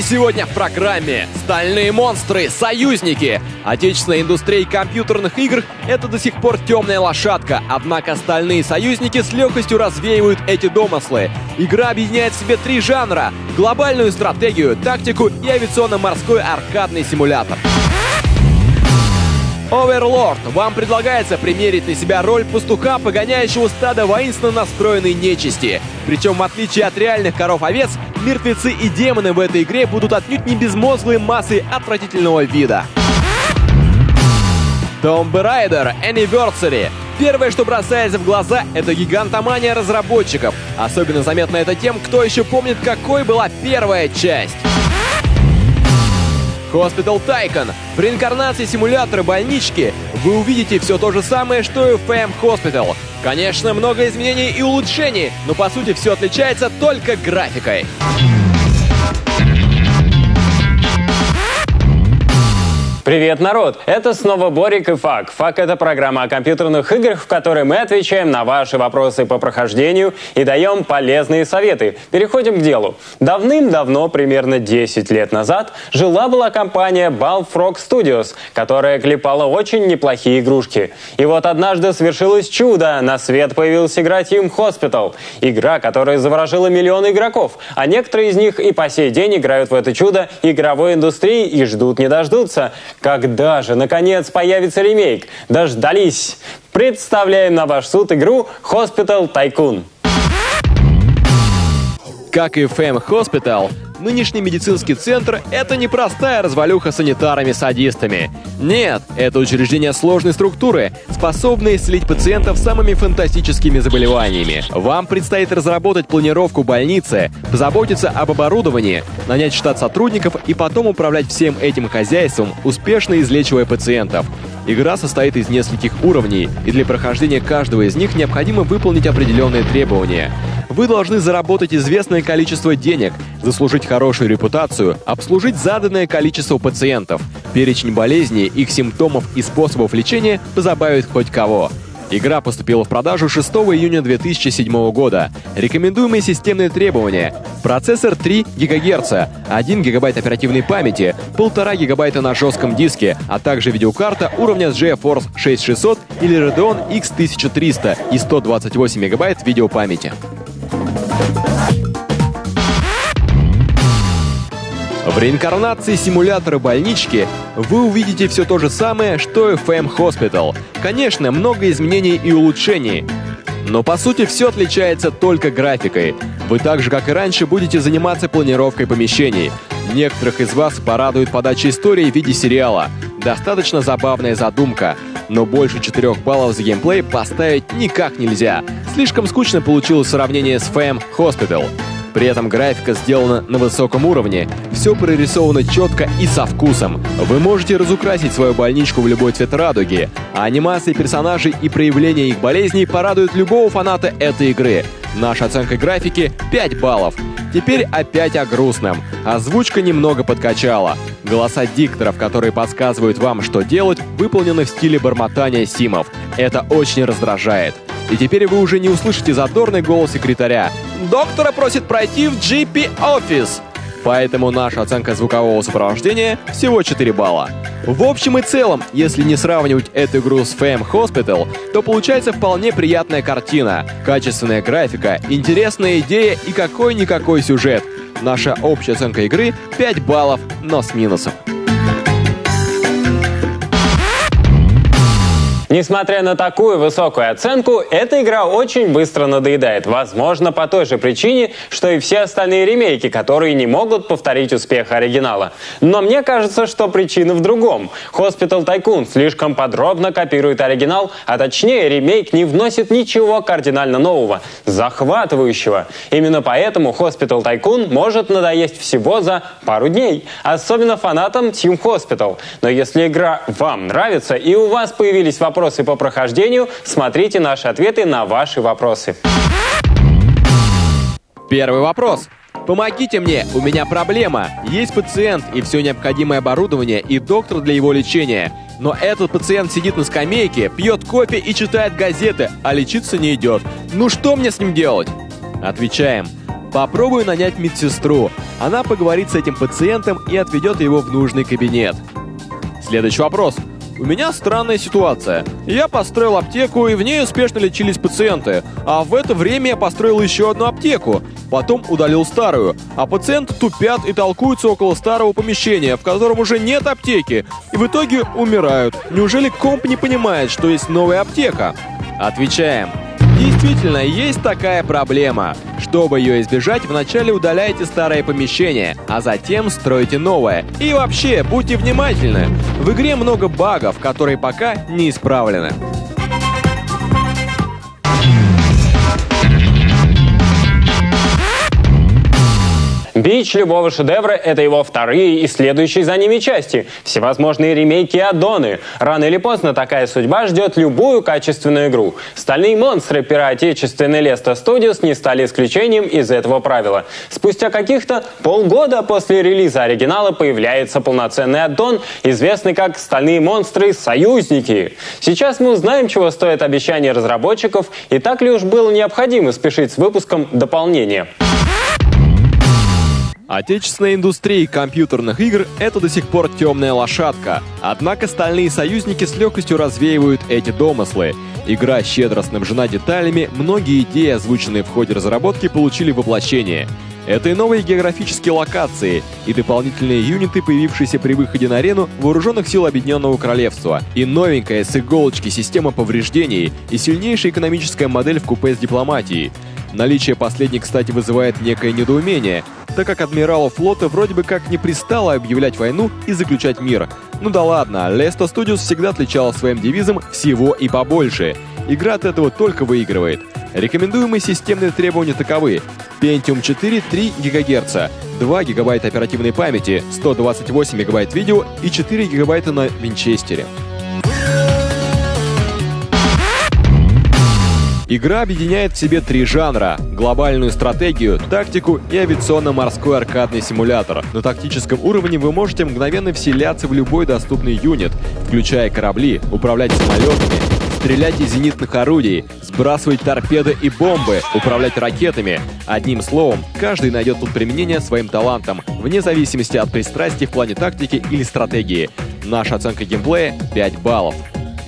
И сегодня в программе «Стальные монстры. Союзники». Отечественная индустрия компьютерных игр — это до сих пор темная лошадка, однако «Стальные союзники» с легкостью развеивают эти домыслы. Игра объединяет в себе три жанра — глобальную стратегию, тактику и авиационно-морской аркадный симулятор. Оверлорд, вам предлагается примерить на себя роль пастуха, погоняющего стадо воинственно настроенной нечисти. Причем, в отличие от реальных коров-овец, мертвецы и демоны в этой игре будут отнюдь не безмозглые массы отвратительного вида. Tomb Raider Anniversary. Первое, что бросается в глаза, это гигантомания разработчиков. Особенно заметно это тем, кто еще помнит, какой была первая часть. Hospital Tycoon. В реинкарнации симулятора больнички вы увидите все то же самое, что и в FM Hospital. Конечно, много изменений и улучшений, но по сути все отличается только графикой. Привет, народ! Это снова Борик и ФАК. ФАК — это программа о компьютерных играх, в которой мы отвечаем на ваши вопросы по прохождению и даем полезные советы. Переходим к делу. Давным-давно, примерно 10 лет назад, жила-была компания Valve Frog Studios, которая клепала очень неплохие игрушки. И вот однажды свершилось чудо. На свет появилась игра Team Hospital. Игра, которая заворожила миллионы игроков. А некоторые из них и по сей день играют в это чудо игровой индустрии и ждут не дождутся. Когда же, наконец, появится ремейк? Дождались! Представляем на ваш суд игру Hospital Tycoon. Как и FM Hospital, нынешний медицинский центр — это не простая развалюха санитарами-садистами. Нет, это учреждение сложной структуры, способное исцелить пациентов самыми фантастическими заболеваниями. Вам предстоит разработать планировку больницы, позаботиться об оборудовании, нанять штат сотрудников и потом управлять всем этим хозяйством, успешно излечивая пациентов. Игра состоит из нескольких уровней, и для прохождения каждого из них необходимо выполнить определенные требования. Вы должны заработать известное количество денег, заслужить хорошую репутацию, обслужить заданное количество пациентов. Перечень болезней, их симптомов и способов лечения позабавит хоть кого. Игра поступила в продажу 6 июня 2007 года. Рекомендуемые системные требования. Процессор 3 ГГц, 1 ГБ оперативной памяти, 1,5 ГБ на жестком диске, а также видеокарта уровня GeForce 6600 или Radeon X1300 и 128 МБ видеопамяти. В реинкарнации симулятора больнички вы увидите все то же самое, что и FM Hospital. Конечно, много изменений и улучшений. Но по сути все отличается только графикой. Вы так же, как и раньше, будете заниматься планировкой помещений. Некоторых из вас порадует подача истории в виде сериала. Достаточно забавная задумка. Но больше 4 баллов за геймплей поставить никак нельзя. Слишком скучно получилось сравнение с FM Hospital. При этом графика сделана на высоком уровне, все прорисовано четко и со вкусом. Вы можете разукрасить свою больничку в любой цвет радуги, а анимации персонажей и проявления их болезней порадуют любого фаната этой игры. Наша оценка графики 5 баллов. Теперь опять о грустном. Озвучка немного подкачала. Голоса дикторов, которые подсказывают вам, что делать, выполнены в стиле бормотания симов. Это очень раздражает. И теперь вы уже не услышите задорный голос секретаря. Доктора просит пройти в GP Office. Поэтому наша оценка звукового сопровождения всего 4 балла. В общем и целом, если не сравнивать эту игру с Fame Hospital, то получается вполне приятная картина, качественная графика, интересная идея и какой-никакой сюжет. Наша общая оценка игры 5 баллов, но с минусом. Несмотря на такую высокую оценку, эта игра очень быстро надоедает. Возможно, по той же причине, что и все остальные ремейки, которые не могут повторить успех оригинала. Но мне кажется, что причина в другом. Hospital Tycoon слишком подробно копирует оригинал, а точнее ремейк не вносит ничего кардинально нового, захватывающего. Именно поэтому Hospital Tycoon может надоесть всего за пару дней. Особенно фанатам Team Hospital. Но если игра вам нравится и у вас появились вопросы, вопросы по прохождению, смотрите наши ответы на ваши вопросы. Первый вопрос. Помогите мне, у меня проблема. Есть пациент и все необходимое оборудование и доктор для его лечения. Но этот пациент сидит на скамейке, пьет кофе и читает газеты, а лечиться не идет. Ну что мне с ним делать? Отвечаем. Попробую нанять медсестру. Она поговорит с этим пациентом и отведет его в нужный кабинет. Следующий вопрос. У меня странная ситуация. Я построил аптеку, и в ней успешно лечились пациенты. А в это время я построил еще одну аптеку. Потом удалил старую. А пациенты тупят и толкуются около старого помещения, в котором уже нет аптеки. И в итоге умирают. Неужели комп не понимает, что есть новая аптека? Отвечаем. Действительно, есть такая проблема. Чтобы ее избежать, вначале удаляйте старое помещение, а затем стройте новое. И вообще, будьте внимательны. В игре много багов, которые пока не исправлены. Бич любого шедевра — это его вторые и следующие за ними части. Всевозможные ремейки и аддоны. Рано или поздно такая судьба ждет любую качественную игру. Стальные монстры первоотечественной Леста Studios не стали исключением из этого правила. Спустя каких-то полгода после релиза оригинала появляется полноценный аддон, известный как «Стальные монстры. Союзники». Сейчас мы узнаем, чего стоит обещание разработчиков, и так ли уж было необходимо спешить с выпуском дополнения. Отечественная индустрия компьютерных игр — это до сих пор темная лошадка. Однако стальные союзники с легкостью развеивают эти домыслы. Игра щедро снабжена деталями, многие идеи, озвученные в ходе разработки, получили воплощение. Это и новые географические локации, и дополнительные юниты, появившиеся при выходе на арену Вооруженных сил Объединенного Королевства, и новенькая с иголочки система повреждений, и сильнейшая экономическая модель в купе с дипломатией. Наличие последней, кстати, вызывает некое недоумение, так как адмиралу флота вроде бы как не пристало объявлять войну и заключать мир. Ну да ладно, Лесто Studios всегда отличалась своим девизом «всего и побольше». Игра от этого только выигрывает. Рекомендуемые системные требования таковы. Pentium 4 3 ГГц, 2 ГБ оперативной памяти, 128 МБ видео и 4 ГБ на винчестере. Игра объединяет в себе три жанра — глобальную стратегию, тактику и авиационно-морской аркадный симулятор. На тактическом уровне вы можете мгновенно вселяться в любой доступный юнит, включая корабли, управлять самолетами, стрелять из зенитных орудий, сбрасывать торпеды и бомбы, управлять ракетами. Одним словом, каждый найдет тут применение своим талантам, вне зависимости от пристрастий в плане тактики или стратегии. Наша оценка геймплея — 5 баллов.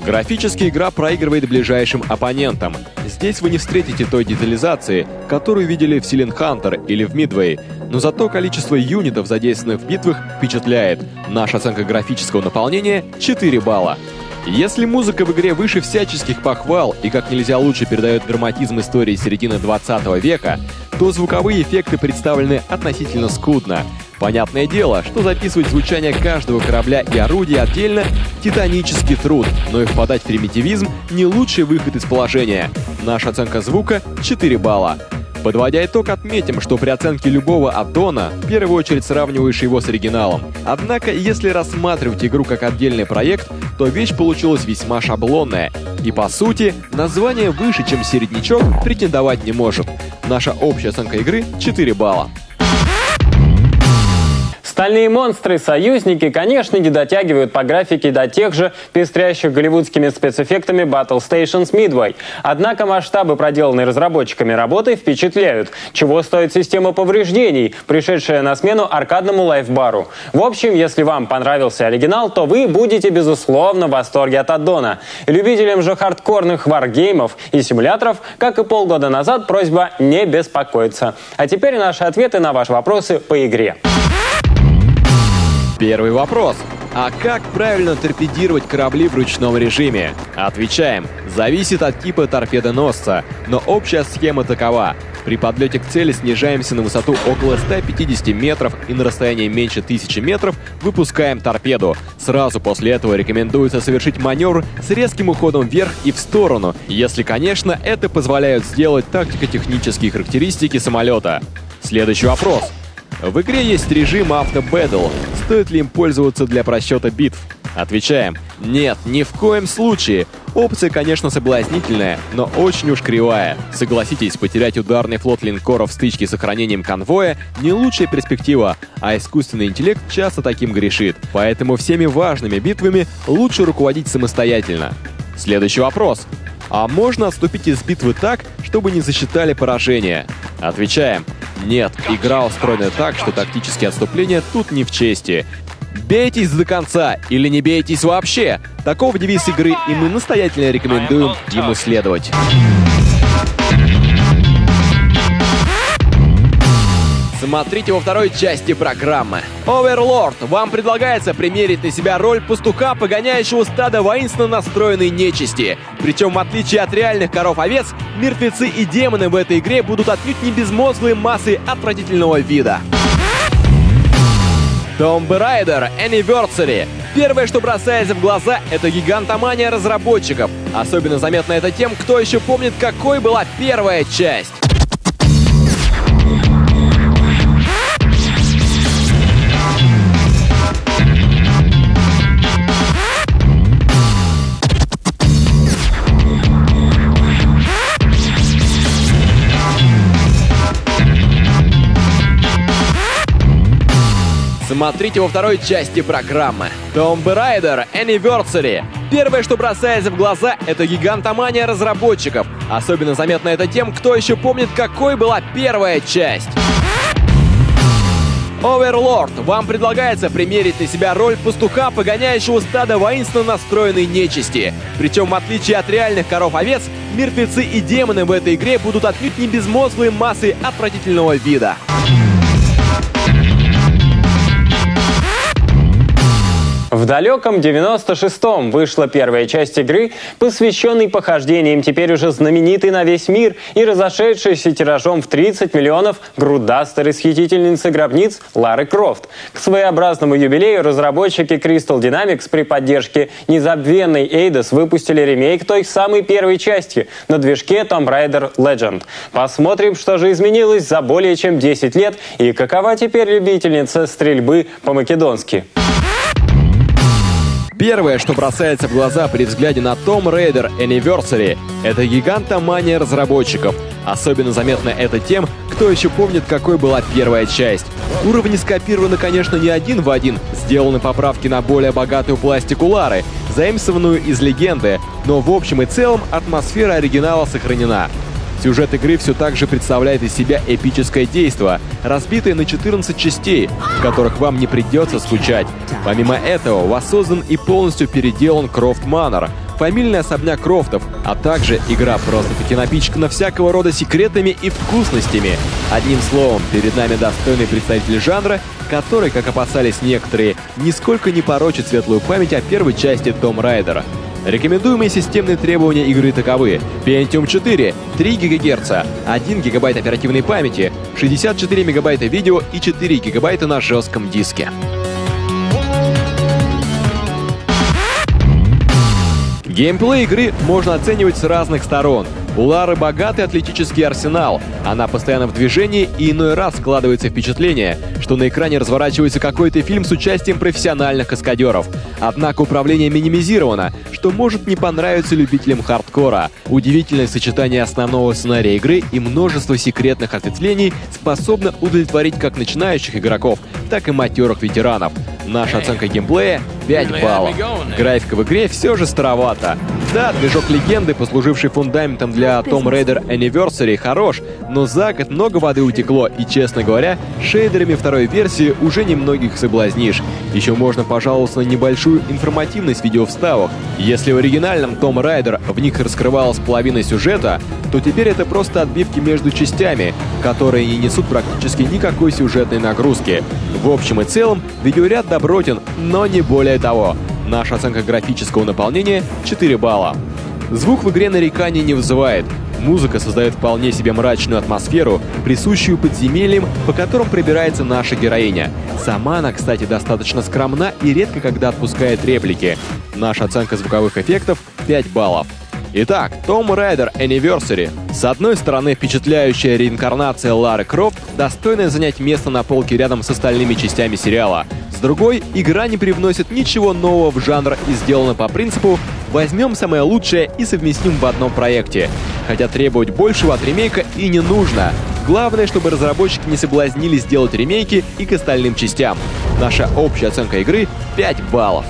Графически игра проигрывает ближайшим оппонентам. Здесь вы не встретите той детализации, которую видели в Силен Хантер или в Мидвей, но зато количество юнитов, задействованных в битвах, впечатляет. Наша оценка графического наполнения — 4 балла. Если музыка в игре выше всяческих похвал и как нельзя лучше передает драматизм истории середины 20 века, то звуковые эффекты представлены относительно скудно. Понятное дело, что записывать звучание каждого корабля и орудия отдельно — титанический труд, но и впадать в примитивизм — не лучший выход из положения. Наша оценка звука — 4 балла. Подводя итог, отметим, что при оценке любого аддона, в первую очередь сравниваешь его с оригиналом. Однако, если рассматривать игру как отдельный проект, то вещь получилась весьма шаблонная. И по сути, название выше, чем середнячок, претендовать не может. Наша общая оценка игры — 4 балла. Стальные монстры, союзники, конечно, не дотягивают по графике до тех же пестрящих голливудскими спецэффектами Battle Stations Midway. Однако масштабы, проделанные разработчиками работы, впечатляют. Чего стоит система повреждений, пришедшая на смену аркадному лайфбару. В общем, если вам понравился оригинал, то вы будете, безусловно, в восторге от аддона. Любителям же хардкорных варгеймов и симуляторов, как и полгода назад, просьба не беспокоиться. А теперь наши ответы на ваши вопросы по игре. Первый вопрос. А как правильно торпедировать корабли в ручном режиме? Отвечаем. Зависит от типа торпедоносца, но общая схема такова. При подлете к цели снижаемся на высоту около 150 метров и на расстоянии меньше 1000 метров выпускаем торпеду. Сразу после этого рекомендуется совершить маневр с резким уходом вверх и в сторону, если, конечно, это позволяют сделать тактико-технические характеристики самолета. Следующий вопрос. В игре есть режим автобэдл. Стоит ли им пользоваться для просчета битв? Отвечаем. Нет, ни в коем случае. Опция, конечно, соблазнительная, но очень уж кривая. Согласитесь, потерять ударный флот линкоров в стычке с сохранением конвоя не лучшая перспектива, а искусственный интеллект часто таким грешит. Поэтому всеми важными битвами лучше руководить самостоятельно. Следующий вопрос. А можно отступить из битвы так, чтобы не засчитали поражение? Отвечаем. Нет, игра устроена так, что тактические отступления тут не в чести. Бейтесь до конца или не бейтесь вообще. Таков девиз игры, и мы настоятельно рекомендуем ему следовать. Смотрите во второй части программы. Оверлорд, вам предлагается примерить на себя роль пастуха, погоняющего стадо воинственно настроенной нечисти. Причем, в отличие от реальных коров-овец, мертвецы и демоны в этой игре будут отнюдь не безмозглые массы отвратительного вида. Tomb Raider Anniversary. Первое, что бросается в глаза, это гигантомания разработчиков. Особенно заметно это тем, кто еще помнит, какой была первая часть. Смотрите во второй части программы. Tomb Raider Anniversary. Первое, что бросается в глаза, это гигантомания разработчиков. Особенно заметно это тем, кто еще помнит, какой была первая часть. Оверлорд, вам предлагается примерить на себя роль пастуха, погоняющего стадо воинственно настроенной нечисти. Причем, в отличие от реальных коров-овец, мертвецы и демоны в этой игре будут отнюдь не безмозглые массы отвратительного вида. Далеком 96-м вышла первая часть игры, посвященной похождениям теперь уже знаменитой на весь мир и разошедшейся тиражом в 30 миллионов грудастой расхитительницы гробниц Лары Крофт. К своеобразному юбилею разработчики Crystal Dynamics при поддержке незабвенной Eidos выпустили ремейк той самой первой части на движке Tomb Raider Legend. Посмотрим, что же изменилось за более чем 10 лет и какова теперь любительница стрельбы по-македонски. Первое, что бросается в глаза при взгляде на Tomb Raider Anniversary, это гигантомания разработчиков. Особенно заметно это тем, кто еще помнит, какой была первая часть. Уровни скопированы, конечно, не один в один, сделаны поправки на более богатую пластику Лары, заимствованную из легенды, но в общем и целом атмосфера оригинала сохранена. Сюжет игры все так же представляет из себя эпическое действо, разбитое на 14 частей, в которых вам не придется скучать. Помимо этого, воссоздан и полностью переделан Крофт Манор, фамильный особняк Крофтов, а также игра просто-таки напичкана всякого рода секретами и вкусностями. Одним словом, перед нами достойный представитель жанра, который, как опасались некоторые, нисколько не порочит светлую память о первой части Том Райдера. Рекомендуемые системные требования игры таковы. Pentium 4, 3 ГГц, 1 ГБ оперативной памяти, 64 МБ видео и 4 ГБ на жестком диске. Геймплей игры можно оценивать с разных сторон. У Лары богатый атлетический арсенал. Она постоянно в движении, и иной раз складывается впечатление, что на экране разворачивается какой-то фильм с участием профессиональных каскадеров. Однако управление минимизировано, что может не понравиться любителям хардкора. Удивительное сочетание основного сценария игры и множество секретных ответвлений способно удовлетворить как начинающих игроков, так и матерых ветеранов. Наша оценка геймплея 5 баллов. Графика в игре все же старовата. Да, движок легенды, послуживший фундаментом для Tomb Raider Anniversary, хорош, но за год много воды утекло, и, честно говоря, шейдерами второй версии уже немногих соблазнишь. Еще можно пожаловаться на небольшую информативность видеовставок. Если в оригинальном Tomb Raider в них раскрывалась половина сюжета, то теперь это просто отбивки между частями, которые не несут практически никакой сюжетной нагрузки. В общем и целом, видеоряд добротен, но не более того. Наша оценка графического наполнения — 4 балла. Звук в игре нареканий не вызывает. Музыка создает вполне себе мрачную атмосферу, присущую подземельям, по которым пробирается наша героиня. Сама она, кстати, достаточно скромна и редко когда отпускает реплики. Наша оценка звуковых эффектов — 5 баллов. Итак, Tomb Raider Anniversary. С одной стороны, впечатляющая реинкарнация Лары Крофт, достойная занять место на полке рядом с остальными частями сериала. Другой, игра не привносит ничего нового в жанр и сделана по принципу «возьмем самое лучшее и совместим в одном проекте». Хотя требовать большего от ремейка и не нужно. Главное, чтобы разработчики не соблазнили сделать ремейки и к остальным частям. Наша общая оценка игры — 5 баллов.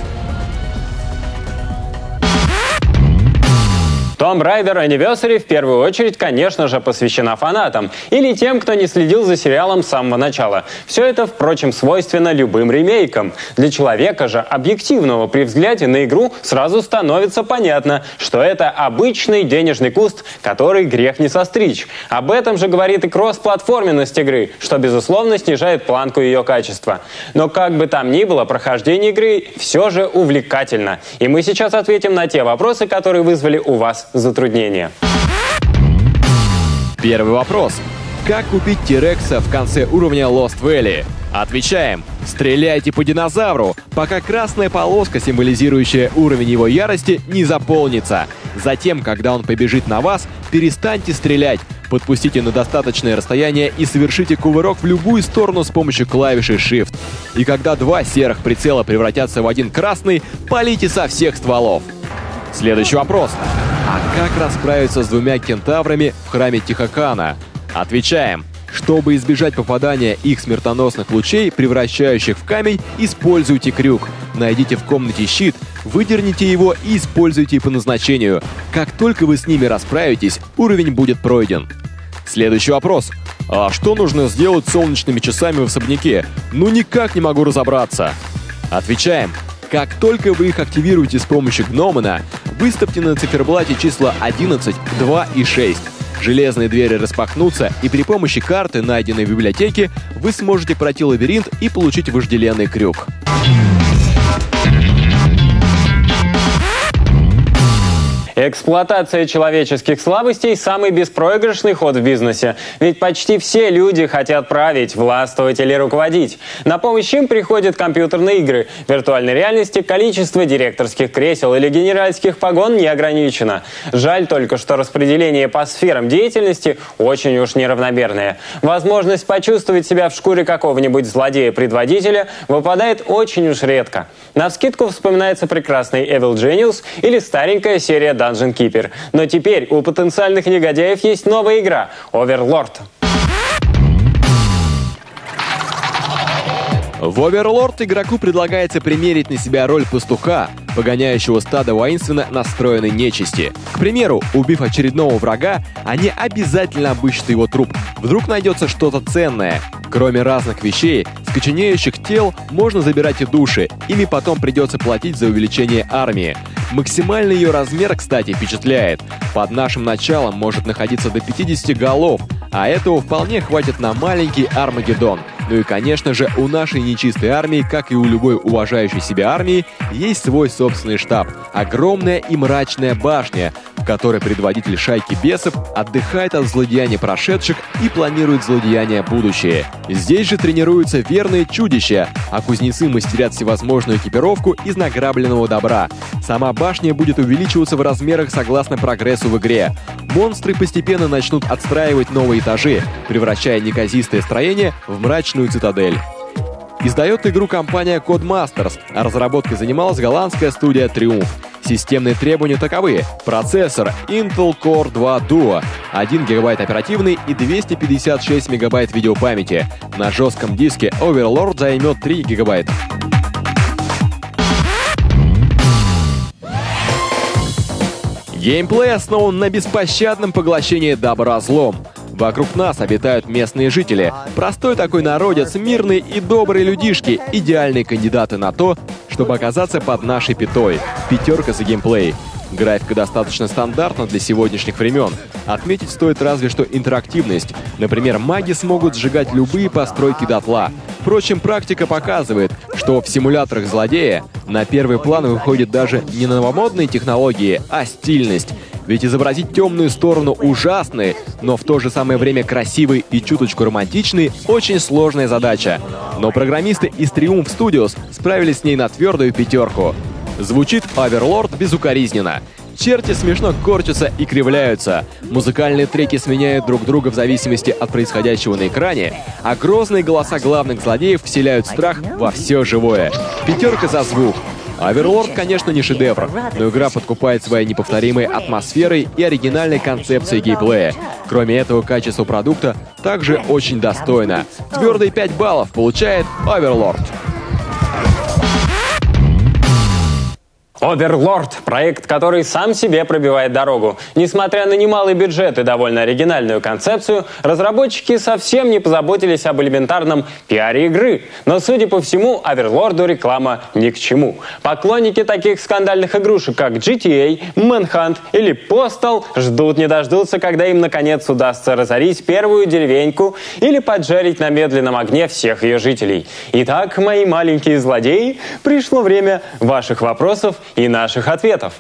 Tomb Raider Anniversary в первую очередь, конечно же, посвящена фанатам или тем, кто не следил за сериалом с самого начала. Все это, впрочем, свойственно любым ремейкам. Для человека же, объективного при взгляде на игру, сразу становится понятно, что это обычный денежный куст, который грех не состричь. Об этом же говорит и кроссплатформенность игры, что, безусловно, снижает планку ее качества. Но как бы там ни было, прохождение игры все же увлекательно. И мы сейчас ответим на те вопросы, которые вызвали у вас затруднения. Первый вопрос. Как купить Тирекса в конце уровня Lost Valley? Отвечаем. Стреляйте по динозавру, пока красная полоска, символизирующая уровень его ярости, не заполнится. Затем, когда он побежит на вас, перестаньте стрелять, подпустите на достаточное расстояние и совершите кувырок в любую сторону с помощью клавиши Shift. И когда два серых прицела превратятся в один красный, полите со всех стволов. Следующий вопрос. А как расправиться с двумя кентаврами в храме Тихокана? Отвечаем. Чтобы избежать попадания их смертоносных лучей, превращающих в камень, используйте крюк. Найдите в комнате щит, выдерните его и используйте по назначению. Как только вы с ними расправитесь, уровень будет пройден. Следующий вопрос. А что нужно сделать с солнечными часами в особняке? Ну никак не могу разобраться. Отвечаем. Как только вы их активируете с помощью гномена, выставьте на циферблате числа 11, 2 и 6. Железные двери распахнутся, и при помощи карты, найденной в библиотеке, вы сможете пройти лабиринт и получить вожделенный крюк. Эксплуатация человеческих слабостей – самый беспроигрышный ход в бизнесе. Ведь почти все люди хотят править, властвовать или руководить. На помощь им приходят компьютерные игры. В виртуальной реальности количество директорских кресел или генеральских погон не ограничено. Жаль только, что распределение по сферам деятельности очень уж неравномерное. Возможность почувствовать себя в шкуре какого-нибудь злодея-предводителя выпадает очень уж редко. На вскидку вспоминается прекрасный Evil Genius или старенькая серия Dungeon Keeper. Но теперь у потенциальных негодяев есть новая игра – Overlord. В Overlord игроку предлагается примерить на себя роль пастуха, погоняющего стадо воинственно настроенной нечисти. К примеру, убив очередного врага, они обязательно обыщут его труп. Вдруг найдется что-то ценное. Кроме разных вещей, с коченеющих тел можно забирать и души, ими потом придется платить за увеличение армии. Максимальный ее размер, кстати, впечатляет. Под нашим началом может находиться до 50 голов, а этого вполне хватит на маленький Армагеддон. Ну и, конечно же, у нашей нечистой армии, как и у любой уважающей себя армии, есть свой собственный штаб. Огромная и мрачная башня, в которой предводитель шайки бесов отдыхает от злодеяния прошедших и планирует злодеяния будущее. Здесь же тренируются верные чудища, а кузнецы мастерят всевозможную экипировку из награбленного добра. Сама башня будет увеличиваться в размерах согласно прогрессу в игре. Монстры постепенно начнут отстраивать новые этажи, превращая неказистое строение в мрачную цитадель. Издает игру компания Codemasters, а разработкой занималась голландская студия Triumph. Системные требования таковы. Процессор Intel Core 2 Duo, 1 ГБ оперативной и 256 МБ видеопамяти. На жестком диске Overlord займет 3 ГБ. Геймплей основан на беспощадном поглощении добра злом. Вокруг нас обитают местные жители. Простой такой народец, мирные и добрые людишки, идеальные кандидаты на то, чтобы оказаться под нашей пятой. Пятерка за геймплей. Графика достаточно стандартна для сегодняшних времен. Отметить стоит разве что интерактивность. Например, маги смогут сжигать любые постройки дотла. Впрочем, практика показывает, что в симуляторах злодея на первый план выходит даже не новомодные технологии, а стильность. Ведь изобразить темную сторону ужасной, но в то же самое время красивой и чуточку романтичной – очень сложная задача. Но программисты из Triumph Studios справились с ней на твердую пятерку. Звучит Overlord безукоризненно. Черти смешно корчатся и кривляются. Музыкальные треки сменяют друг друга в зависимости от происходящего на экране, а грозные голоса главных злодеев вселяют страх во все живое. Пятерка за звук. Оверлорд, конечно, не шедевр, но игра подкупает своей неповторимой атмосферой и оригинальной концепцией геймплея. Кроме этого, качество продукта также очень достойно. Твердые 5 баллов получает Оверлорд. Оверлорд – проект, который сам себе пробивает дорогу. Несмотря на немалый бюджет и довольно оригинальную концепцию, разработчики совсем не позаботились об элементарном пиаре игры. Но, судя по всему, Оверлорду реклама ни к чему. Поклонники таких скандальных игрушек, как GTA, Manhunt или Postal, ждут не дождутся, когда им наконец удастся разорить первую деревеньку или поджарить на медленном огне всех ее жителей. Итак, мои маленькие злодеи, пришло время ваших вопросов и наших ответов.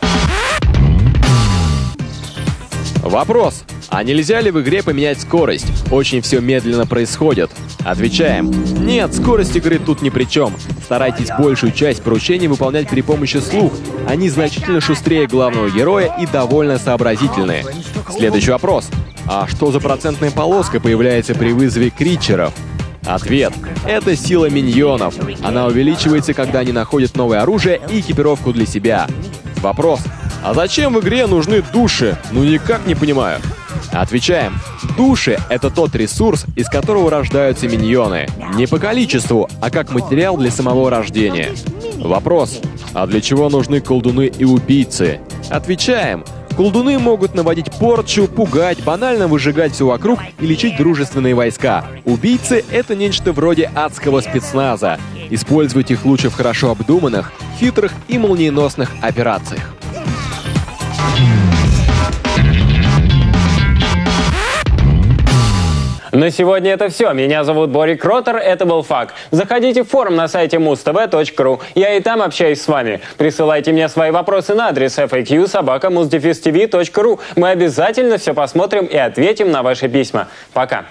Вопрос. А нельзя ли в игре поменять скорость? Очень все медленно происходит. Отвечаем. Нет, скорость игры тут ни при чем. Старайтесь большую часть поручений выполнять при помощи слух. Они значительно шустрее главного героя и довольно сообразительные. Следующий вопрос. А что за процентная полоска появляется при вызове кричеров? Ответ. Это сила миньонов. Она увеличивается, когда они находят новое оружие и экипировку для себя. Вопрос. А зачем в игре нужны души? Ну никак не понимаю. Отвечаем. Души — это тот ресурс, из которого рождаются миньоны. Не по количеству, а как материал для самого рождения. Вопрос. А для чего нужны колдуны и убийцы? Отвечаем. Колдуны могут наводить порчу, пугать, банально выжигать все вокруг и лечить дружественные войска. Убийцы — это нечто вроде адского спецназа. Использовать их лучше в хорошо обдуманных, хитрых и молниеносных операциях. На сегодня это все. Меня зовут Борик Ротор, это был ФАК. Заходите в форум на сайте mustv.ru. Я и там общаюсь с вами. Присылайте мне свои вопросы на адрес faq Мы обязательно все посмотрим и ответим на ваши письма. Пока.